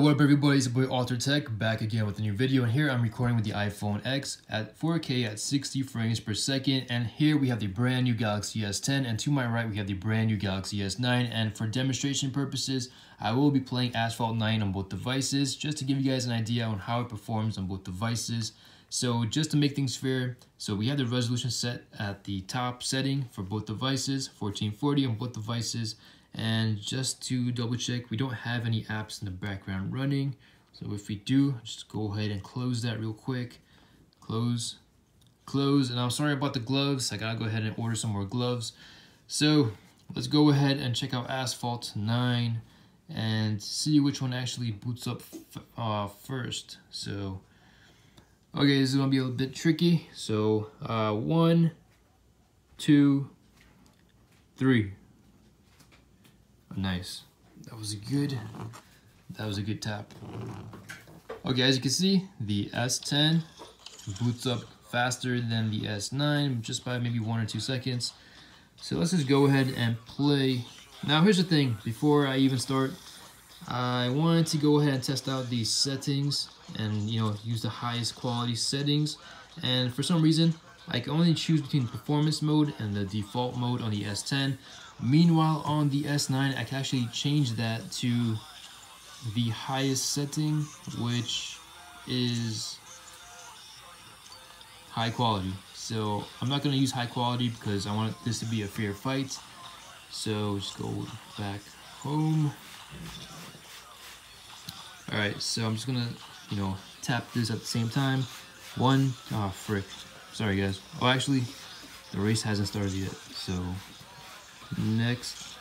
what up everybody, it's your boy Altered Tech back again with a new video and here I'm recording with the iPhone X at 4K at 60 frames per second and here we have the brand new Galaxy S10 and to my right we have the brand new Galaxy S9 and for demonstration purposes I will be playing Asphalt 9 on both devices just to give you guys an idea on how it performs on both devices. So just to make things fair, so we have the resolution set at the top setting for both devices, 1440 on both devices and just to double check, we don't have any apps in the background running. So if we do, just go ahead and close that real quick. Close, close. And I'm sorry about the gloves. I gotta go ahead and order some more gloves. So let's go ahead and check out Asphalt 9 and see which one actually boots up uh, first. So, okay, this is gonna be a little bit tricky. So, uh, one, two, three. Nice. That was a good, that was a good tap. Oh, okay, as you can see, the S10 boots up faster than the S9, just by maybe one or two seconds. So let's just go ahead and play. Now here's the thing, before I even start, I wanted to go ahead and test out these settings and you know use the highest quality settings and for some reason I can only choose between performance mode and the default mode on the S10 Meanwhile, on the S9, I can actually change that to the highest setting, which is high quality. So I'm not going to use high quality because I want this to be a fair fight. So just go back home. Alright, so I'm just going to, you know, tap this at the same time. One, oh frick. Sorry guys. Oh, actually, the race hasn't started yet, so Next,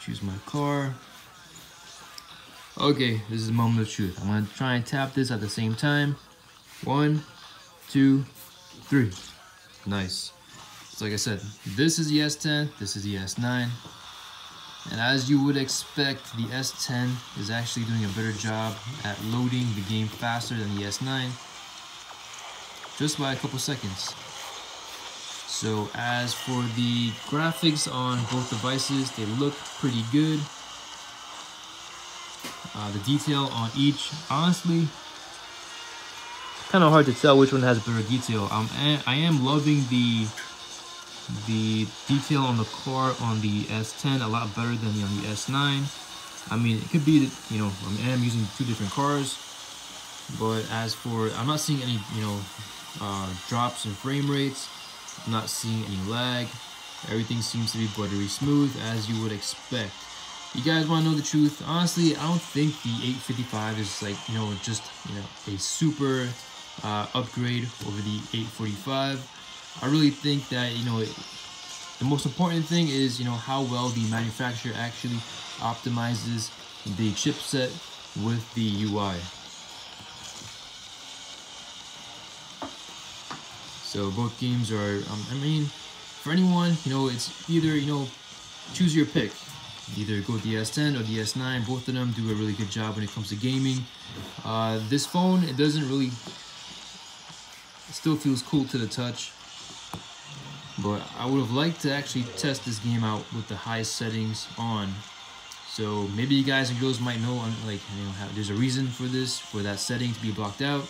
choose my car. Okay, this is the moment of truth. I'm gonna try and tap this at the same time. One, two, three. Nice. So like I said, this is the S10, this is the S9. And as you would expect, the S10 is actually doing a better job at loading the game faster than the S9. Just by a couple seconds. So as for the graphics on both devices, they look pretty good. Uh, the detail on each, honestly, kind of hard to tell which one has better detail. Um, I am loving the the detail on the car on the S10 a lot better than on the S9. I mean, it could be that, you know, I am using two different cars, but as for, I'm not seeing any, you know, uh, drops in frame rates. Not seeing any lag. Everything seems to be buttery smooth as you would expect. You guys want to know the truth? Honestly, I don't think the 855 is like, you know, just, you know, a super uh, upgrade over the 845. I really think that, you know, it, the most important thing is, you know, how well the manufacturer actually optimizes the chipset with the UI. So both games are, um, I mean, for anyone, you know, it's either, you know, choose your pick. Either go with the S10 or the S9. Both of them do a really good job when it comes to gaming. Uh, this phone, it doesn't really, it still feels cool to the touch. But I would have liked to actually test this game out with the highest settings on. So maybe you guys and girls might know, like, you know, how, there's a reason for this, for that setting to be blocked out.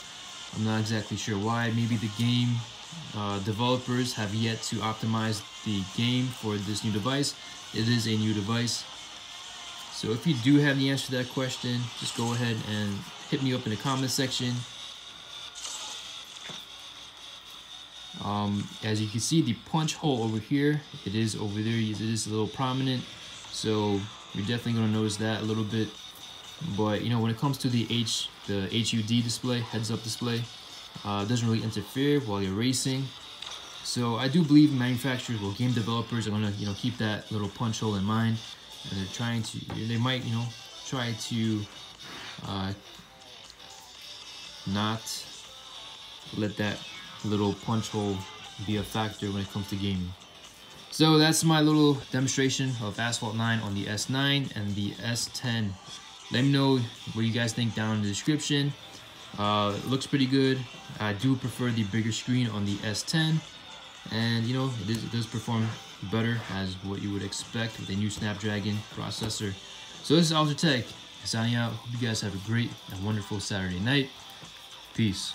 I'm not exactly sure why. Maybe the game uh, developers have yet to optimize the game for this new device. It is a new device. So if you do have the answer to that question, just go ahead and hit me up in the comment section. Um, as you can see, the punch hole over here, it is over there. It is a little prominent. So you're definitely to notice that a little bit. But, you know, when it comes to the H, the HUD display, heads-up display, uh, doesn't really interfere while you're racing. So I do believe manufacturers or game developers are gonna you know keep that little punch hole in mind, and they're trying to they might you know try to uh, not let that little punch hole be a factor when it comes to gaming. So that's my little demonstration of Asphalt 9 on the S9 and the S10. Let me know what you guys think down in the description. Uh, looks pretty good. I do prefer the bigger screen on the S10 and you know it, is, it does perform better as what you would expect with a new Snapdragon processor. So this is Altered Tech. Signing out. Hope you guys have a great and wonderful Saturday night. Peace.